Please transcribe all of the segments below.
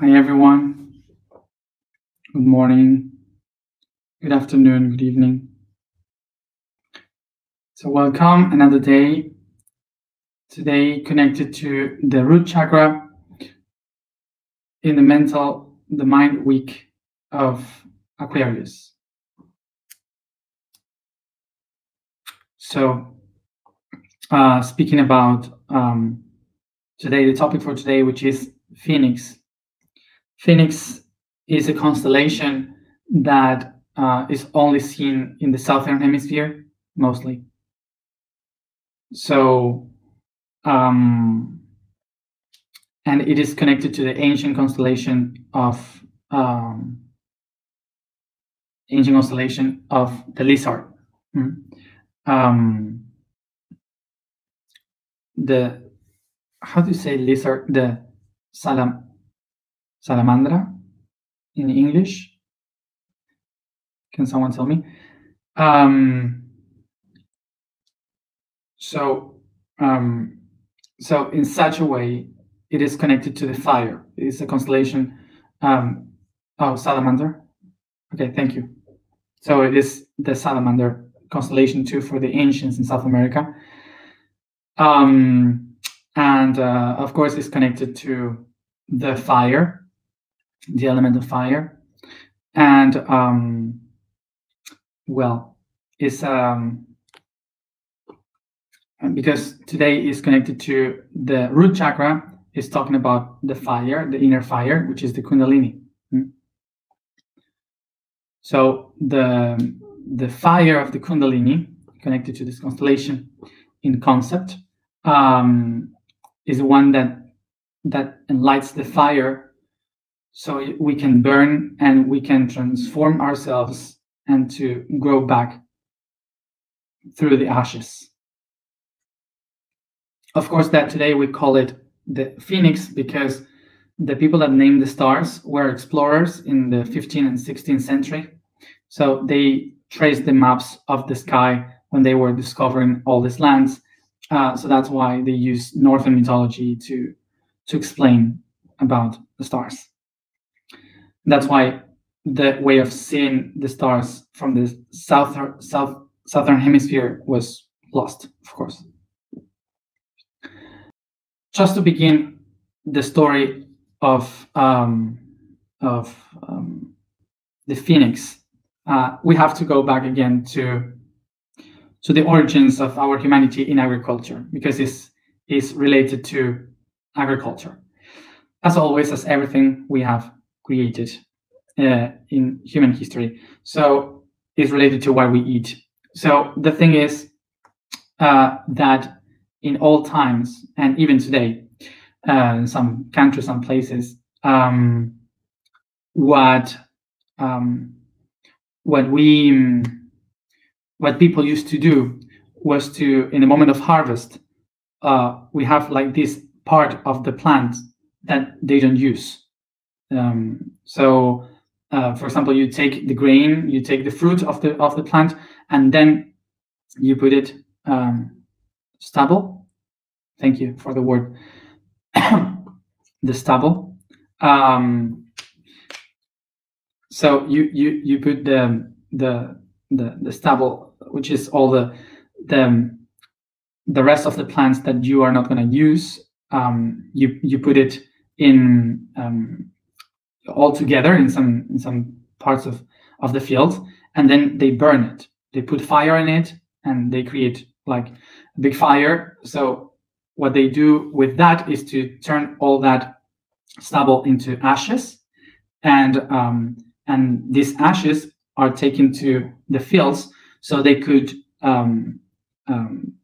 Hi, everyone. Good morning, good afternoon, good evening. So, welcome another day. Today, connected to the root chakra in the mental, the mind week of Aquarius. So, uh, speaking about um, today, the topic for today, which is Phoenix. Phoenix is a constellation that uh, is only seen in the southern hemisphere, mostly. So, um, and it is connected to the ancient constellation of um, ancient constellation of the lizard. Mm. Um, the how do you say lizard? The salam salamandra in English. Can someone tell me? Um, so, um, so in such a way, it is connected to the fire. It is a constellation. Um, oh, salamander. Okay, thank you. So it is the salamander constellation too for the ancients in South America. Um, and uh, of course, it's connected to the fire, the element of fire, and um, well, it's um, because today is connected to the root chakra. Is talking about the fire, the inner fire, which is the Kundalini. Hmm? So the the fire of the Kundalini, connected to this constellation in concept, um, is one that that lights the fire so we can burn and we can transform ourselves and to grow back through the ashes. Of course, that today we call it the phoenix because the people that named the stars were explorers in the 15th and 16th century. So they traced the maps of the sky when they were discovering all these lands. Uh, so that's why they use Northern mythology to to explain about the stars. That's why the way of seeing the stars from the south, south southern hemisphere was lost, of course. Just to begin the story of um, of um, the phoenix, uh, we have to go back again to to the origins of our humanity in agriculture because it's is related to agriculture. As always, as everything we have created uh, in human history. So it's related to what we eat. So the thing is uh, that in all times and even today, uh, some countries, some places, um, what um, what we what people used to do was to in the moment of harvest, uh, we have like this part of the plant that they don't use. Um, so, uh, for example, you take the grain, you take the fruit of the of the plant, and then you put it um, stubble. Thank you for the word. the stubble. Um, so you you you put the the the the stubble, which is all the the the rest of the plants that you are not going to use. Um, you you put it in um, all together in some in some parts of of the field, and then they burn it. They put fire in it, and they create like a big fire. So what they do with that is to turn all that stubble into ashes, and um, and these ashes are taken to the fields so they could um, um,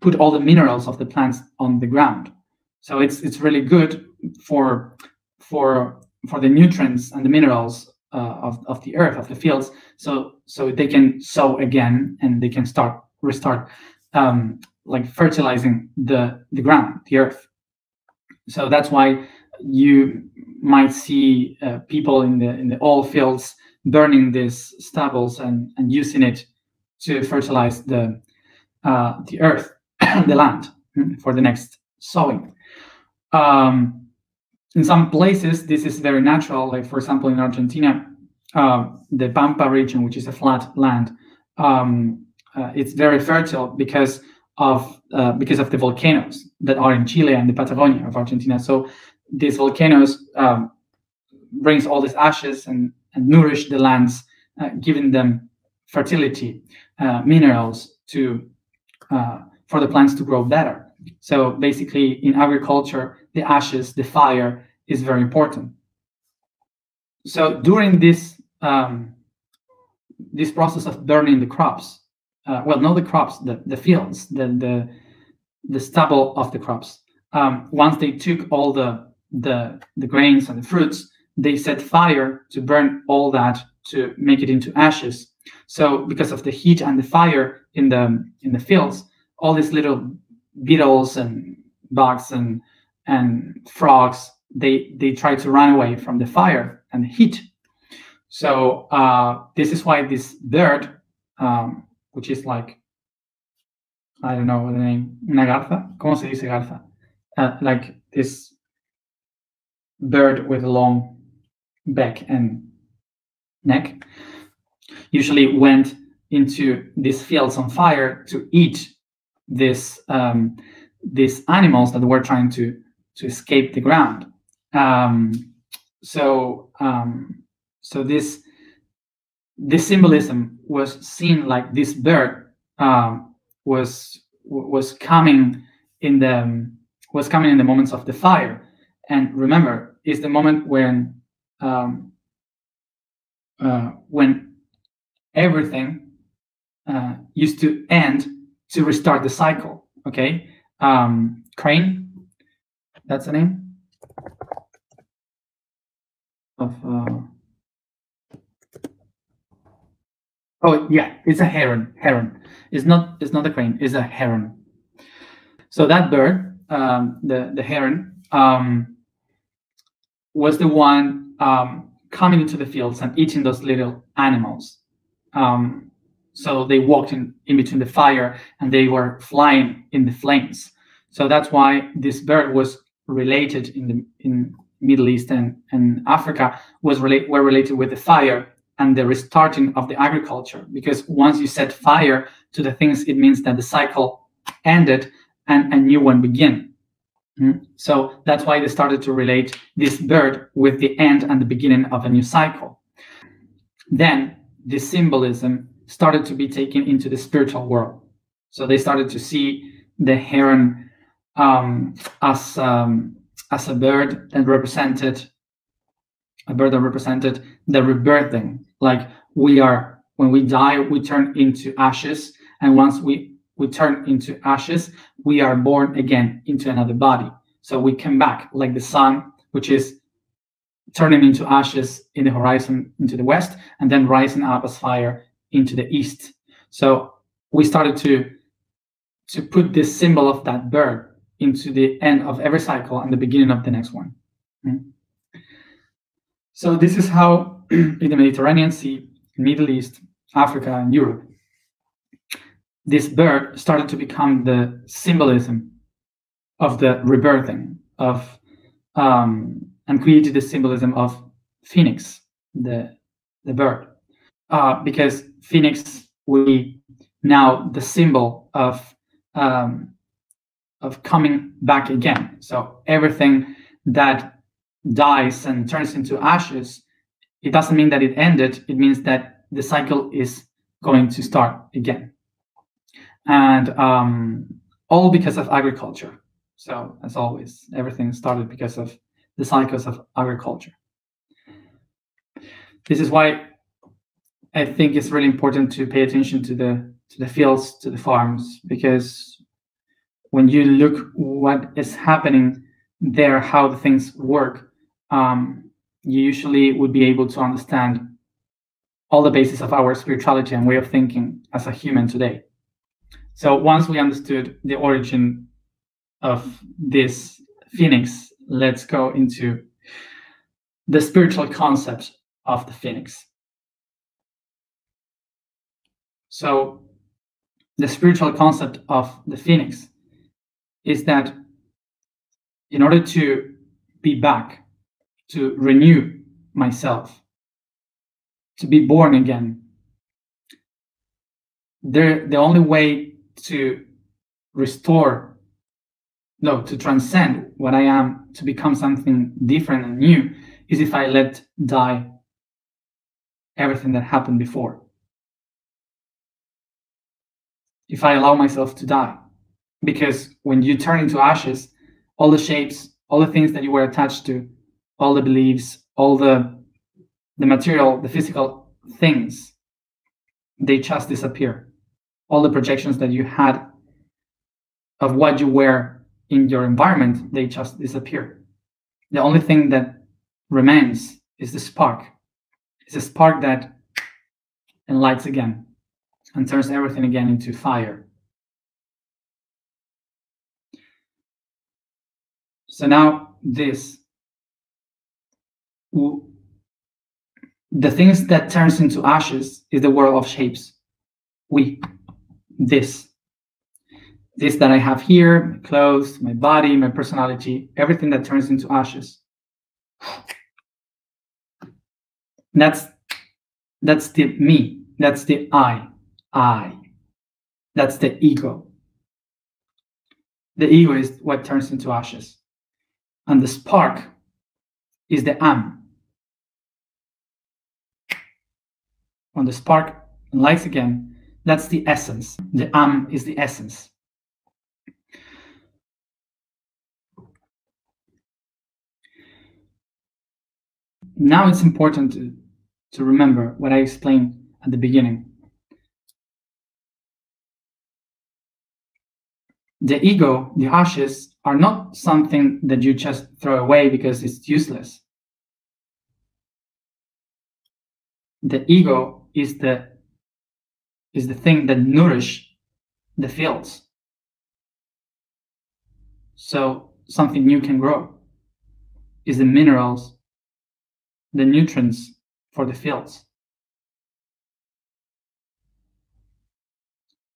put all the minerals of the plants on the ground. So it's it's really good for for for the nutrients and the minerals uh, of, of the earth of the fields. So so they can sow again and they can start restart um, like fertilizing the the ground the earth. So that's why you might see uh, people in the in the oil fields burning these stubbles and and using it to fertilize the uh, the earth the land hmm, for the next sowing. Um, in some places, this is very natural. Like for example, in Argentina, uh, the Pampa region, which is a flat land, um, uh, it's very fertile because of uh, because of the volcanoes that are in Chile and the Patagonia of Argentina. So these volcanoes um, brings all these ashes and, and nourish the lands, uh, giving them fertility, uh, minerals to uh, for the plants to grow better. So basically, in agriculture, the ashes, the fire is very important. So during this um, this process of burning the crops, uh, well, not the crops, the, the fields, the, the the stubble of the crops. Um, once they took all the the the grains and the fruits, they set fire to burn all that to make it into ashes. So because of the heat and the fire in the in the fields, all these little beetles and bugs and and frogs they they try to run away from the fire and the heat. So uh, this is why this bird, um, which is like I don't know what the name, una garza, ¿cómo se dice garza? Uh, like this bird with a long back and neck, usually went into these fields on fire to eat this um, these animals that were trying to to escape the ground. Um, so um, so this this symbolism was seen like this bird um, was was coming in the was coming in the moments of the fire, and remember, is the moment when um, uh, when everything uh, used to end to restart the cycle. Okay, um, crane, that's the name of. Uh, oh yeah, it's a heron. Heron. It's not. It's not a crane. It's a heron. So that bird, um, the the heron, um, was the one um, coming into the fields and eating those little animals. Um, so they walked in, in between the fire and they were flying in the flames. So that's why this bird was related in the in Middle East and, and Africa was relate were related with the fire and the restarting of the agriculture. Because once you set fire to the things, it means that the cycle ended and a new one began. Mm-hmm. So that's why they started to relate this bird with the end and the beginning of a new cycle. Then the symbolism started to be taken into the spiritual world. So they started to see the heron um, as um, as a bird that represented a bird that represented the rebirthing. Like we are when we die, we turn into ashes, and once we we turn into ashes, we are born again into another body. So we come back like the sun, which is turning into ashes in the horizon into the west, and then rising up as fire into the east. So we started to to put this symbol of that bird into the end of every cycle and the beginning of the next one. Mm. So this is how in the Mediterranean Sea, Middle East, Africa, and Europe, this bird started to become the symbolism of the rebirthing of um, and created the symbolism of phoenix, the the bird, uh, because phoenix we now the symbol of um, of coming back again. So everything that dies and turns into ashes, it doesn't mean that it ended. It means that the cycle is going to start again and um, all because of agriculture. So, as always, everything started because of the cycles of agriculture. This is why I think it's really important to pay attention to the to the fields, to the farms, because when you look what is happening there, how the things work, um, you usually would be able to understand all the basis of our spirituality and way of thinking as a human today. So once we understood the origin of this phoenix, let's go into the spiritual concept of the phoenix. So the spiritual concept of the phoenix is that in order to be back to renew myself, to be born again. The only way to restore, no, to transcend what I am, to become something different and new, is if I let die everything that happened before. If I allow myself to die. Because when you turn into ashes, all the shapes, all the things that you were attached to, all the beliefs, all the the material, the physical things, they just disappear. All the projections that you had of what you were in your environment, they just disappear. The only thing that remains is the spark. It's a spark that enlights again and turns everything again into fire. So now this the things that turns into ashes is the world of shapes. We, this, this that I have here, my clothes, my body, my personality, everything that turns into ashes. That's that's the me. That's the I. I. That's the ego. The ego is what turns into ashes. And the spark is the am. When the spark lights again, that's the essence. The am is the essence. Now it's important to, to remember what I explained at the beginning. The ego, the ashes, are not something that you just throw away because it's useless. The ego is the is the thing that nourish the fields. So something new can grow. Is the minerals, the nutrients for the fields.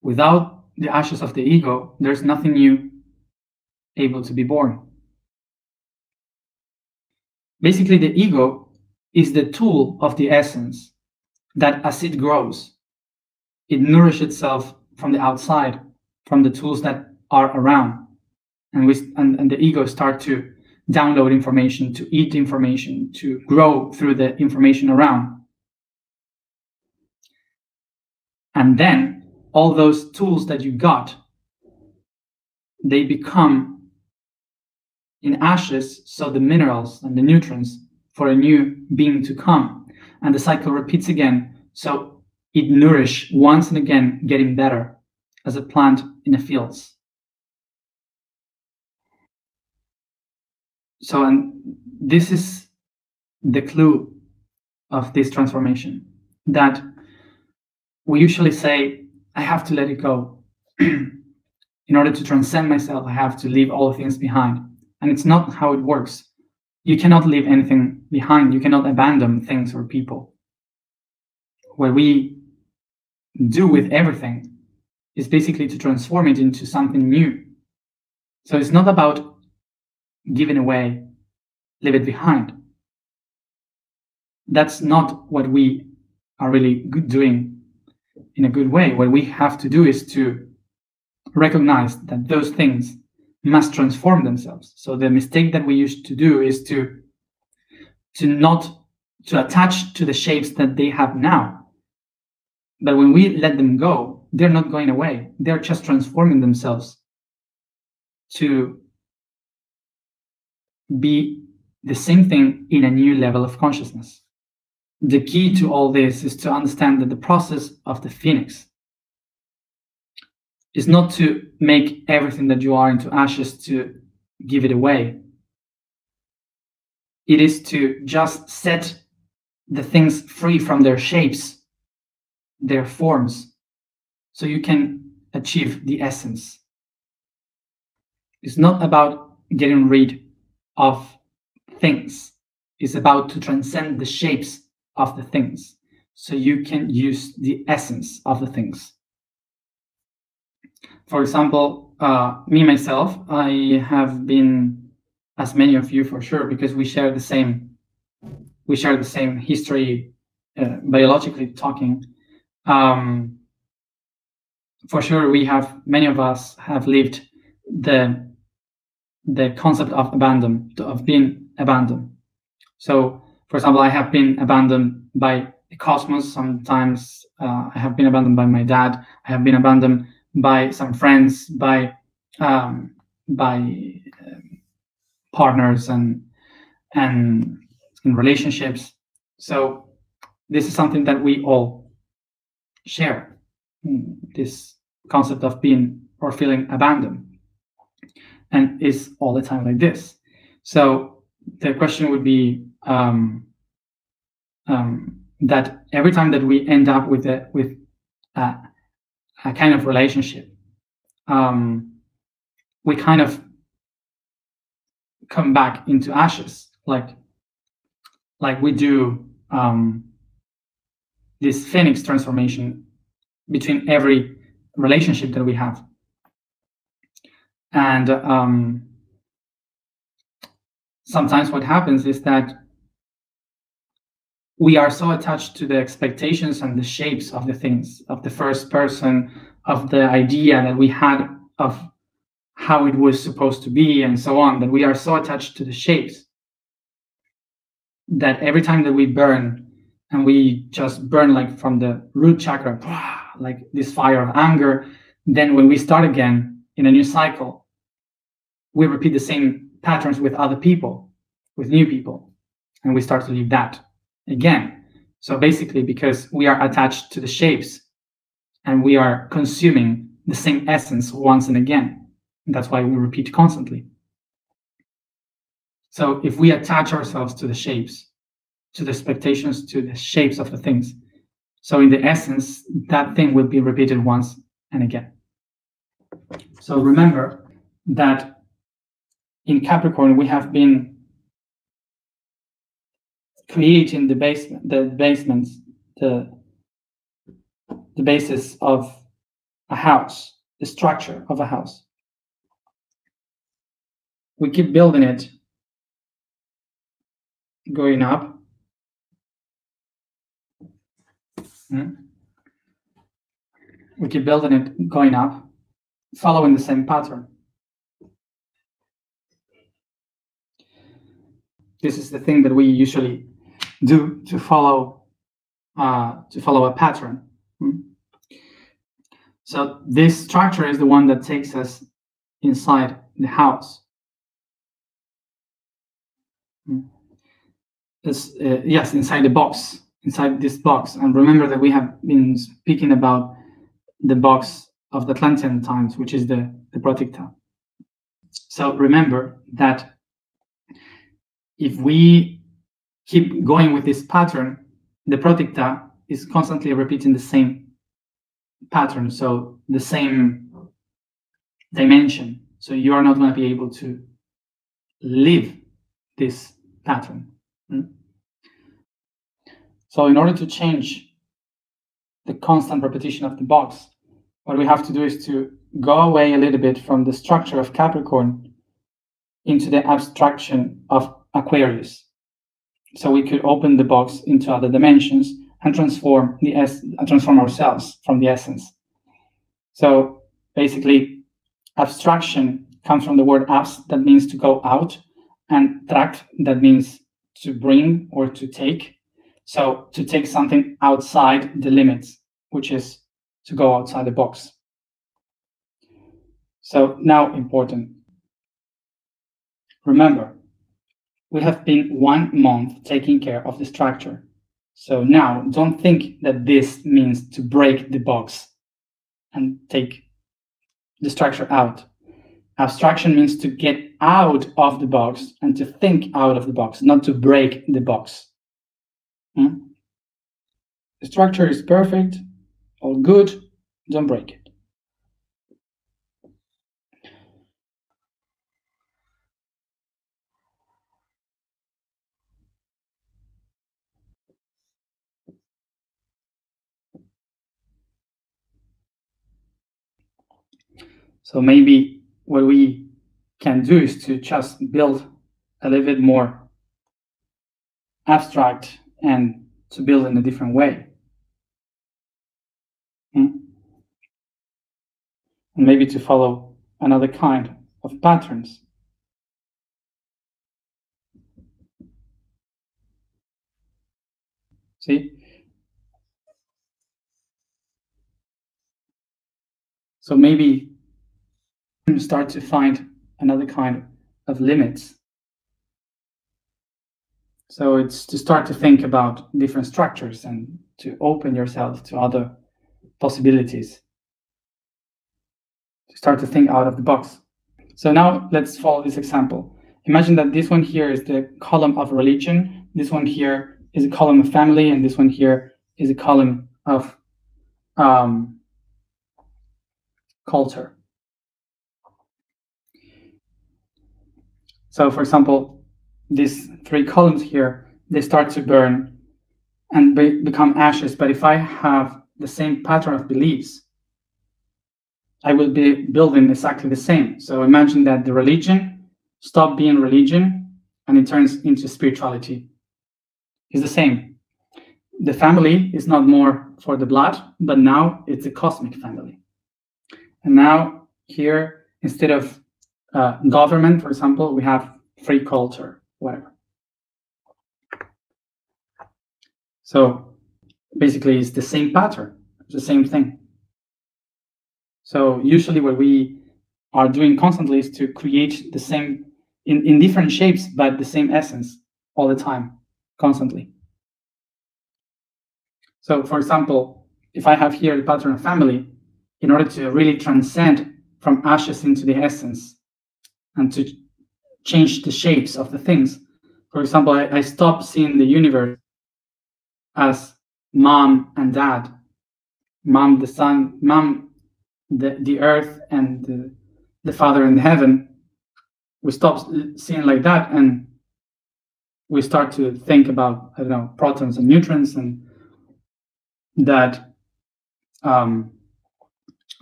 Without the ashes of the ego, there's nothing new able to be born. Basically, the ego is the tool of the essence that as it grows, it nourishes itself from the outside, from the tools that are around. And, we, and, and the ego start to download information, to eat information, to grow through the information around. And then all those tools that you got, they become in ashes, so the minerals and the nutrients for a new being to come and the cycle repeats again. So it nourish once and again, getting better as a plant in the fields. So, and this is the clue of this transformation that we usually say, I have to let it go. in order to transcend myself, I have to leave all things behind. And it's not how it works you cannot leave anything behind. You cannot abandon things or people. What we do with everything is basically to transform it into something new. So it's not about giving away, leave it behind. That's not what we are really doing in a good way. What we have to do is to recognize that those things must transform themselves. So the mistake that we used to do is to to not to attach to the shapes that they have now. But when we let them go, they're not going away. They're just transforming themselves to be the same thing in a new level of consciousness. The key to all this is to understand that the process of the phoenix is not to make everything that you are into ashes to give it away. It is to just set the things free from their shapes, their forms, so you can achieve the essence. It's not about getting rid of things. It's about to transcend the shapes of the things so you can use the essence of the things for example, uh, me myself, I have been, as many of you for sure, because we share the same we share the same history, uh, biologically talking. Um, for sure, we have many of us have lived the the concept of abandon of being abandoned. So, for example, I have been abandoned by the cosmos. Sometimes uh, I have been abandoned by my dad. I have been abandoned by some friends, by um, by uh, partners and and in relationships. So this is something that we all share. This concept of being or feeling abandoned, and is all the time like this. So the question would be um, um, that every time that we end up with a with a, a kind of relationship, um, we kind of come back into ashes, like like we do um, this phoenix transformation between every relationship that we have, and um, sometimes what happens is that we are so attached to the expectations and the shapes of the things of the first person of the idea that we had of how it was supposed to be and so on that we are so attached to the shapes that every time that we burn and we just burn like from the root chakra like this fire of anger then when we start again in a new cycle we repeat the same patterns with other people with new people and we start to leave that again. So basically, because we are attached to the shapes and we are consuming the same essence once and again. And that's why we repeat constantly. So if we attach ourselves to the shapes, to the expectations, to the shapes of the things, so in the essence, that thing will be repeated once and again. So remember that in Capricorn, we have been creating the basement, the basements, the the basis of a house, the structure of a house. We keep building it, going up. Hmm? We keep building it, going up, following the same pattern. This is the thing that we usually do to follow uh, to follow a pattern. Hmm? So this structure is the one that takes us inside the house. Hmm? This, uh, yes, inside the box, inside this box. And remember that we have been speaking about the box of the Atlantean times, which is the, the Pratikta. So remember that if we keep going with this pattern, the Pratikta is constantly repeating the same pattern, so the same dimension. So you are not going to be able to live this pattern. Hmm? So in order to change the constant repetition of the box, what we have to do is to go away a little bit from the structure of Capricorn into the abstraction of Aquarius. So we could open the box into other dimensions and transform the es- transform ourselves from the essence. So basically, abstraction comes from the word abs, that means to go out, and tract, that means to bring or to take. So to take something outside the limits, which is to go outside the box. So now important. Remember, we have been one month taking care of the structure. So now don't think that this means to break the box and take the structure out. Abstraction means to get out of the box and to think out of the box, not to break the box. Hmm? The structure is perfect, all good, don't break it. So maybe what we can do is to just build a little bit more abstract and to build in a different way. Hmm? And maybe to follow another kind of patterns. See? So maybe start to find another kind of limits. So it's to start to think about different structures and to open yourself to other possibilities. To start to think out of the box. So now let's follow this example. Imagine that this one here is the column of religion. This one here is a column of family, and this one here is a column of um, culture. So for example, these three columns here, they start to burn and be, become ashes. But if I have the same pattern of beliefs, I will be building exactly the same. So imagine that the religion stop being religion and it turns into spirituality. It's the same. The family is not more for the blood, but now it's a cosmic family. And now here, instead of uh, government, for example, we have free culture, whatever. So basically, it's the same pattern, it's the same thing. So usually, what we are doing constantly is to create the same in, in different shapes, but the same essence all the time, constantly. So, for example, if I have here the pattern of family, in order to really transcend from ashes into the essence and to change the shapes of the things. For example, I, I stop seeing the universe as mom and dad, mom the sun, mom the, the earth and the, the father in heaven. We stop seeing like that and we start to think about I don't know protons and neutrons and that um,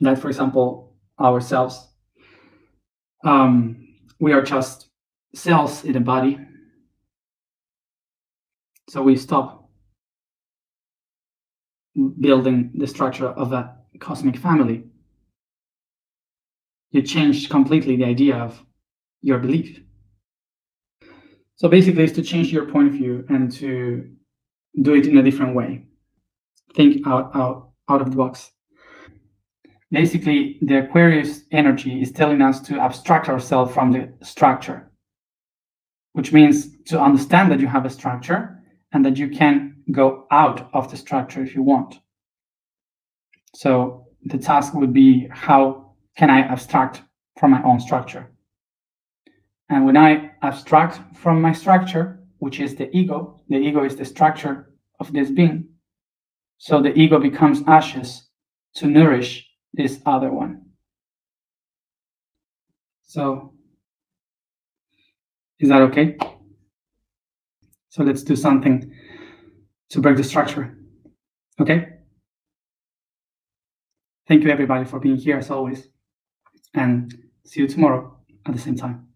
that for example ourselves um, we are just cells in a body. So we stop building the structure of a cosmic family. You change completely the idea of your belief. So basically, it's to change your point of view and to do it in a different way. Think out, out, out of the box. Basically, the Aquarius energy is telling us to abstract ourselves from the structure which means to understand that you have a structure and that you can go out of the structure if you want. So the task would be how can I abstract from my own structure? And when I abstract from my structure, which is the ego, the ego is the structure of this being. So the ego becomes ashes to nourish this other one. So is that okay? So let's do something to break the structure. Okay? Thank you, everybody, for being here as always. And see you tomorrow at the same time.